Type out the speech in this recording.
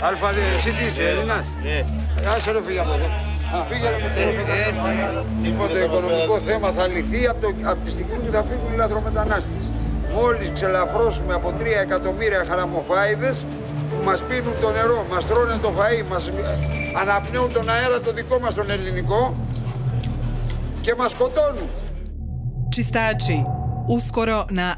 Αλφα, εσύ τι είσαι, Έλληνας; Ναι. Άσε ρε φύγε από εδώ. Φύγε Λοιπόν, ε, ναι. το ε, ναι, οικονομικό ναι. θέμα θα λυθεί από, το, από τη στιγμή που θα φύγουν οι λαθρομετανάστες. Μόλις ξελαφρώσουμε από 3 εκατομμύρια χαραμοφάιδες που μας πίνουν το νερό, μας τρώνε το φαΐ, μας αναπνέουν τον αέρα το δικό μας τον ελληνικό και μας σκοτώνουν. Čistači, uskoro na